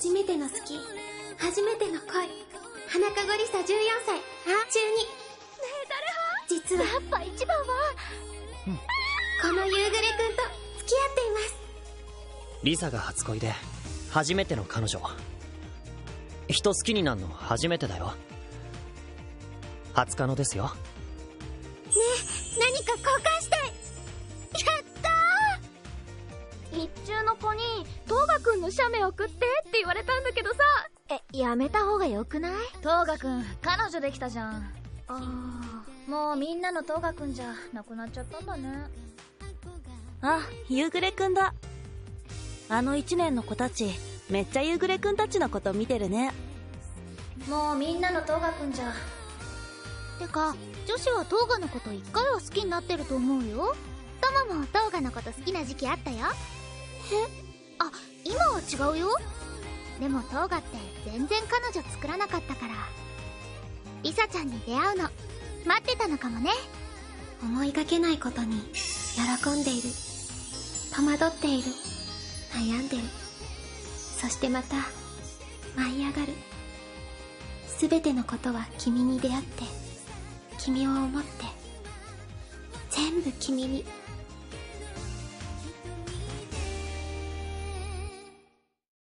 初めての好き。初めての恋。花かごりさ14歳。あ中ね2実は。やっぱ一番は。この夕暮れくんと付き合っています。リサが初恋で初めての彼女人好きになるの初めてだよ。初カノですよ。何か交換したトーガくんの写メ送ってって言われたんだけどさ。えやめた方がよくない？トーガくん彼女できたじゃん。あもうみんなのトーガくんじゃなくなっちゃったんだね。あ、夕暮れくんだ。あの一年の子たち、めっちゃ夕暮れくんたちのこと見てるね。もうみんなのトーガくんじゃ。てか女子はトーガのこと一回は好きになってると思うよ。トモもトーガのこと好きな時期あったよ。え？あ今は違うよ。でもトーガって全然彼女作らなかったから。リサちゃんに出会うの。待ってたのかもね。思いがけないことに喜んでいる。戸惑っている。悩んでる。そしてまた舞い上がる。全てのことは君に出会って君を思って。全部君に。